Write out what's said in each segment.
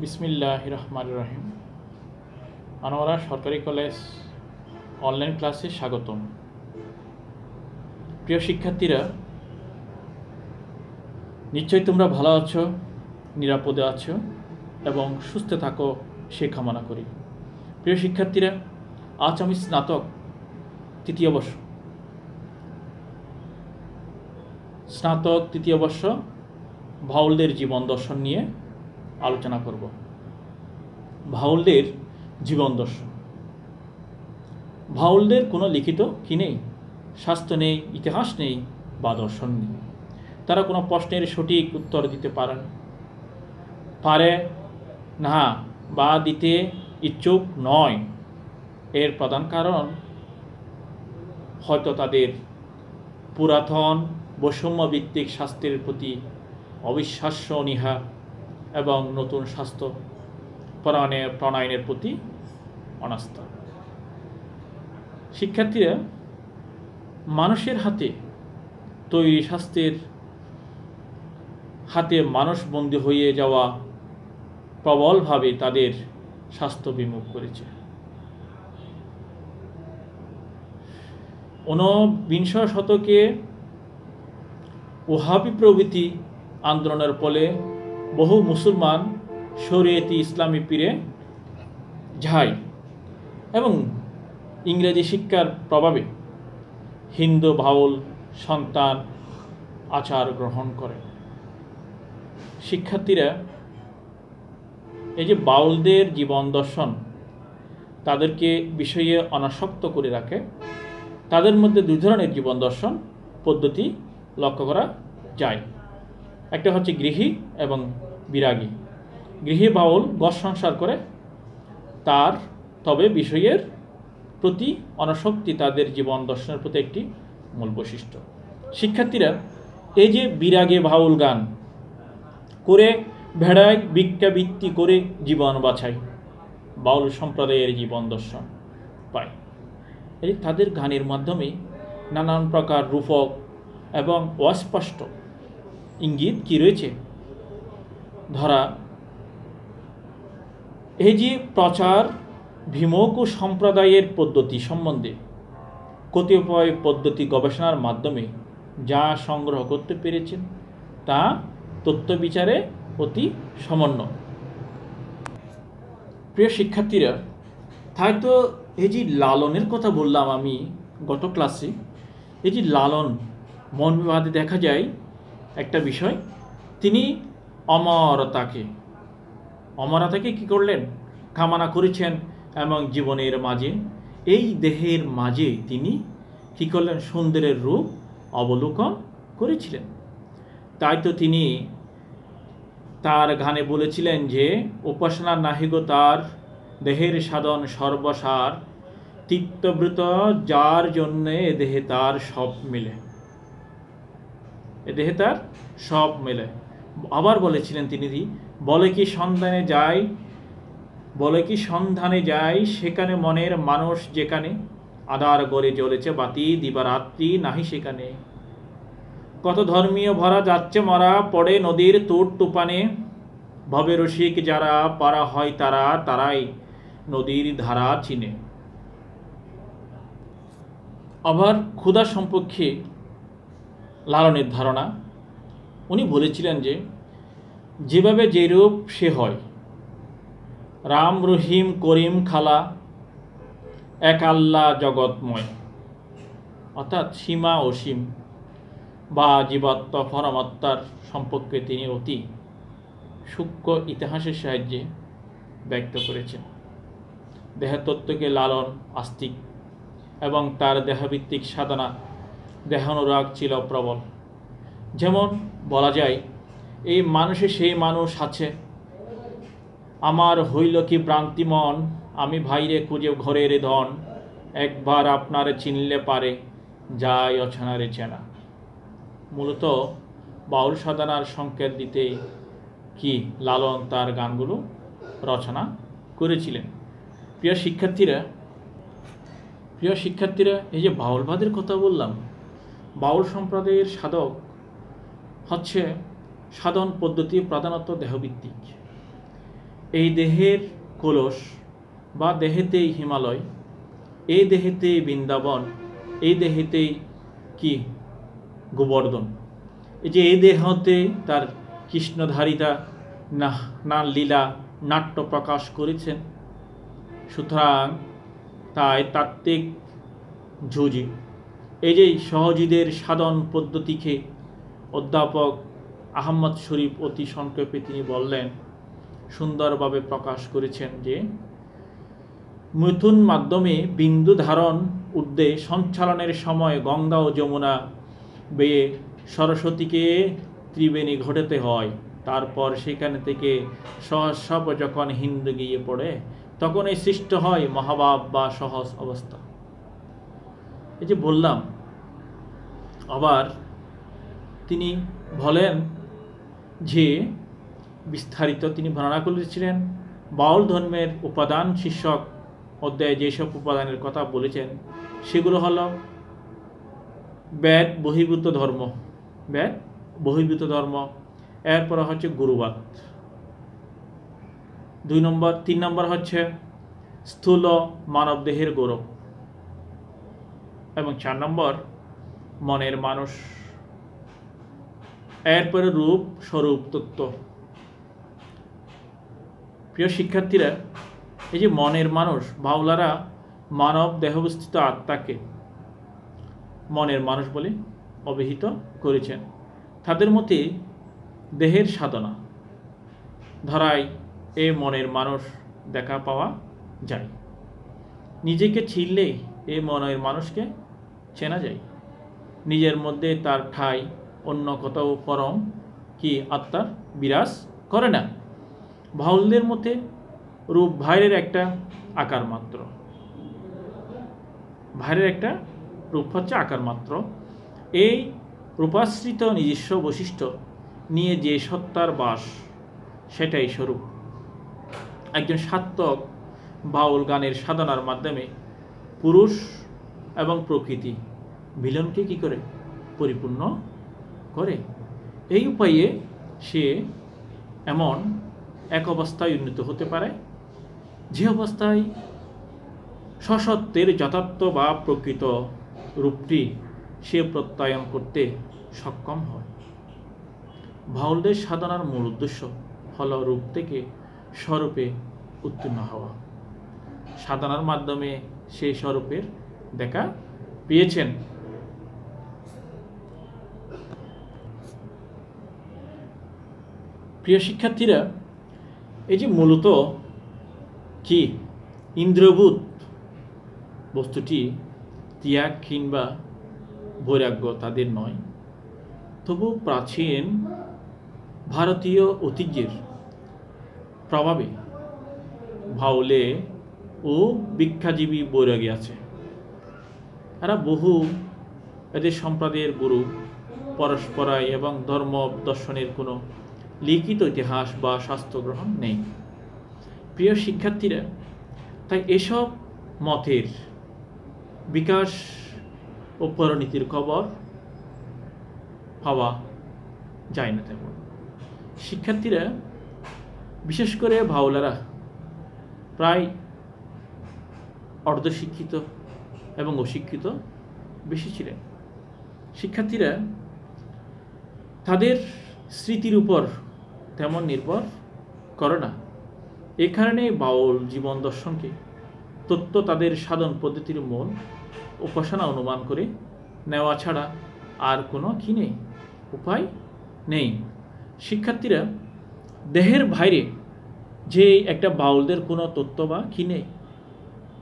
বিসমিল্লাহ রহমান রহিম। আনোয়ারা সরকারি college online ক্লাসে স্বাগতম। প্রিয় শিক্ষার্থীরা, নিশ্চয়ই তোমরা ভালো আছো, নিরাপদে আছো এবং সুস্থ থাকো সে কামনা করি। প্রিয় শিক্ষার্থীরা, আজ আমি স্নাতক তৃতীয় বর্ষ। স্নাতক তৃতীয় বর্ষ, ভাউলদের জীবন দর্শন নিয়ে আলোচনা করব। ভাউলদের জীবন দর্শন। ভাউলদের কোনো লিখিত কি নেই? শাস্ত্র নেই, ইতিহাস নেই বা দর্শন নেই। তারা কোনো প্রশ্নের সঠিক উত্তর দিতে পারে না। পারে না বা দিতে ইচ্ছুক নয়। এর প্রধান কারণ হয়তো তাদের পুরাতন বৈষম্যভিত্তিক শাস্ত্রের প্রতি অবিশ্বাস্য অনীহা এবং নতুন স্বাস্থ্য প্রণয়নের প্রণয়নের প্রতি অনাস্থা। শিক্ষার্থীরা, মানুষের হাতে তৈরি স্বাস্থ্যের হাতে মানুষ বন্দী হয়ে যাওয়া প্রবলভাবে তাদের স্বাস্থ্য বিমুখ করেছে। ঊনবিংশ শতকে ওহাবি প্রভৃতি আন্দোলনের ফলে বহু মুসলমান শরীয়তি ইসলামী পীরে যায় এবং ইংরেজি শিক্ষার প্রভাবে হিন্দু ভাউল সন্তান আচার গ্রহণ করে। শিক্ষার্থীরা এই যে বাউলদের জীবন দর্শন তাদেরকে বিষয়ে অনাসক্ত করে রাখে, তাদের মধ্যে দুই ধরনের জীবন দর্শন পদ্ধতি লক্ষ্য করা যায়। একটা হচ্ছে গৃহী এবং বিরাগী। গৃহী বাউল গস সংসার করে। তার তবে বিষয়ের প্রতি অনাসক্তি তাদের জীবন দর্শনের প্রতি একটি মূল বৈশিষ্ট্য। শিক্ষার্থীরা এই যে বিরাগে বাউল গান, করে ভেড়ায় ভিক্ষাবৃত্তি করে জীবন বাছায় বাউল সম্প্রদায়ের জীবন দর্শন পায়। এই তাদের গানের মাধ্যমে নানান প্রকার রূপক এবং অস্পষ্ট ইঙ্গিত কি রয়েছে? ধরা, এই যে প্রচার ভীমক সম্প্রদায়ের পদ্ধতি সম্বন্ধে কতিপয় পদ্ধতি গবেষণার মাধ্যমে যা সংগ্রহ করতে পেরেছেন, তা তথ্য বিচারে অতি সমন্য। প্রিয় শিক্ষার্থীরা, তাই তো এই যে লালনের কথা বললাম আমি গত ক্লাসে এই যে লালন মন বিবাদে দেখা যায় একটা বিষয়, তিনি অমরতাকে অমরতাকে কি করলেন? কামনা করেছেন এবং জীবনের মাঝে, এই দেহের মাঝে তিনি কী করলেন? সুন্দরের রূপ অবলোকন করেছিলেন। তাই তো তিনি তার গানে বলেছিলেন যে, উপাসনা নাহিগ তার দেহের সাধন সর্বসার তিক্তব্রত যার জন্যে দেহে তার সব মিলে। দেহে তার সব মেলে। আবার বলেছিলেন তিনি বলে কি সন্ধানে যায় বলে কি সন্ধানে যায় সেখানে মনের মানুষ যেখানে, আদার গড়ে জ্বলেছে বাতি, দিবারাত্রি নাহি সেখানে। কত ধর্মীয় ভরা যাচ্ছে মরা, পড়ে নদীর তোর তুপানে ভবে রসিক যারা পারা হয় তারা, তারাই নদীর ধারা চিনে। আবার ক্ষুধা সম্পর্কে লালনের ধারণা। উনি বলেছিলেন যে, যেভাবে যেরূপ সে হয়। রাম, রহিম, করিম, খালা, এক আল্লাহ জগৎময়। অর্থাৎ সীমা অসীম বা জীবাত্ম পরমাত্মার সম্পর্কে তিনি অতি সূক্ষ্ম ইতিহাসের সাহায্যে ব্যক্ত করেছেন। দেহতত্ত্বকে লালন, আস্তিক এবং তার দেহভিত্তিক সাধনা দেহানুরাগ ছিল প্রবল। যেমন বলা যায়, এই মানুষে সেই মানুষ আছে। আমার হইল কি ভ্রান্তি মন, আমি ভাইরে খুঁজে ঘরের ধন, একবার আপনারে চিনলে পারে যাই অছনারে চেনা। মূলত বাউল সাধনার সংকেত দিতে কি লালন তার গানগুলো রচনা করেছিলেন। প্রিয় শিক্ষার্থীরা প্রিয় শিক্ষার্থীরা, এই যে বাউলবাদের কথা বললাম বাউল সম্প্রদায়ের সাধক হচ্ছে সাধন পদ্ধতি প্রধানত দেহভিত্তিক। এই দেহের কলস বা দেহেতেই হিমালয়, এই দেহেতেই বৃন্দাবন, এই দেহেতেই কি? গোবর্ধন। এই যে এই দেহতে তার কৃষ্ণধারিতা না না লীলা, নাট্য প্রকাশ করেছেন। সুতরাং তাই তাত্ত্বিক ঝুঁজি এই যে সহজীদের সাধন পদ্ধতিকে অধ্যাপক আহম্মদ শরীফ অতি সংক্ষেপে তিনি বললেন, সুন্দরভাবে প্রকাশ করেছেন যে, মিথুন মাধ্যমে বিন্দু ধারণ উদ্দে সঞ্চালনের সময় গঙ্গা ও যমুনা বেয়ে সরস্বতীকে ত্রিবেণী ঘটাতে হয়। তারপর সেখানে থেকে সহসব যখন হিন্দু গিয়ে পড়ে তখন এই সৃষ্ট হয় মহাভাব বা সহজ অবস্থা। এই যে বললাম, আবার তিনি বলেন যে বিস্তারিত তিনি বর্ণনা করেছিলেন। বাউল ধর্মের উপাদান শীর্ষক অধ্যায়ে যেসব উপাদানের কথা বলেছেন, সেগুলো হলো ব্যাদ বহির্ভূত ধর্ম ব্যাদ বহির্ভূত ধর্ম, এরপরে হচ্ছে গুরুবাদ। দুই নম্বর, তিন নম্বর হচ্ছে স্থূল মানব দেহের গৌরব। এবং চার নম্বর, মনের মানুষ। এরপরে রূপ স্বরূপ তত্ত্ব। প্রিয় শিক্ষার্থীরা, এই যে মনের মানুষ, বাউলারা মানব দেহবস্থিত আত্মাকে মনের মানুষ বলে অভিহিত করেছেন। তাদের মতে দেহের সাধনা ধরায় এ মনের মানুষ দেখা পাওয়া যায়। নিজেকে ছিললে এ মনের মানুষকে চেনা যায়। নিজের মধ্যে তার ঠাই, অন্য কোথাও পরম কি আত্মার বিরাজ করে না? বাউলদের মধ্যে রূপ ভাইরের একটা আকার মাত্র। ভাইরের একটা রূপ হচ্ছে আকার মাত্র। এই রূপাশ্রিত নিজস্ব বৈশিষ্ট্য নিয়ে যে সত্তার বাস, সেটাই স্বরূপ। একজন সার্থক বাউল গানের সাধনার মাধ্যমে পুরুষ এবং প্রকৃতি মিলনকে কি করে? পরিপূর্ণ করে। এই উপায়ে সে এমন এক অবস্থায় উন্নীত হতে পারে, যে অবস্থায় সসত্বের যথার্থ বা প্রকৃত রূপটি সে প্রত্যয়ন করতে সক্ষম হয়। বাউলদের সাধনার মূল উদ্দেশ্য হল রূপ থেকে স্বরূপে উত্তীর্ণ হওয়া। সাধনার মাধ্যমে সেই স্বরূপের দেখা পেয়েছেন। প্রিয় শিক্ষার্থীরা, এই যে মূলত কি ইন্দ্রভূত বস্তুটি ত্যাগ কিংবা বৈরাগ্য তাদের নয়, তবু প্রাচীন ভারতীয় ঐতিহ্যের প্রভাবে ভাউলে ও ভিক্ষাজীবী বৈরাগী আছে। এরা বহু এদের সম্প্রদায়ের গুরু, পরস্পরায় এবং ধর্ম দর্শনের কোনো লিখিত ইতিহাস বা শাস্ত্র গ্রহণ নেই। প্রিয় শিক্ষার্থীরা, তাই এসব মতের বিকাশ ও পরিণতির খবর পাওয়া যায় না তেমন। শিক্ষার্থীরা, বিশেষ করে ভাওলারা প্রায় অর্ধশিক্ষিত এবং অশিক্ষিত বেশি ছিলেন। শিক্ষার্থীরা তাদের স্মৃতির উপর তেমন নির্ভর করে না। এ কারণে বাউল জীবন দর্শনকে তত্ত্ব তাদের সাধন পদ্ধতির মূল উপাসনা অনুমান করে নেওয়া ছাড়া আর কোনো কি নেই, উপায় নেই। শিক্ষার্থীরা দেহের বাইরে যে একটা বাউলদের কোনো তত্ত্ব বা কি নেই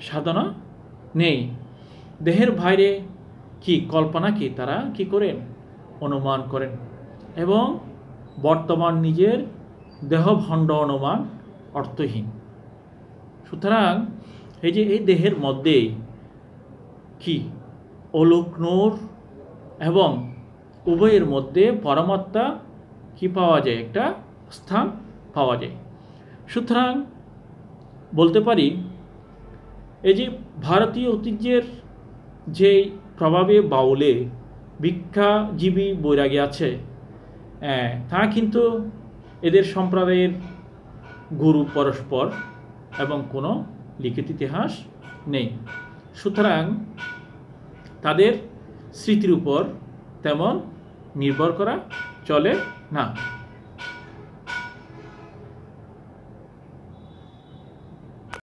সাধনা নেই। দেহের বাইরে কি কল্পনা কি তারা কি করেন? অনুমান করেন। এবং বর্তমান নিজের দেহভণ্ড অনুমান অর্থহীন। সুতরাং এই যে এই দেহের মধ্যে কি অলুকনোর এবং উভয়ের মধ্যে পরমাত্মা কি পাওয়া যায়? একটা স্থান পাওয়া যায়। সুতরাং বলতে পারি এই যে ভারতীয় ঐতিহ্যের যে প্রভাবে বাউলে ভিক্ষাজীবী বৈরাগী আছে তা কিন্তু এদের সম্প্রদায়ের গুরু পরস্পর এবং কোনো লিখিত ইতিহাস নেই। সুতরাং তাদের স্মৃতির উপর তেমন নির্ভর করা চলে না।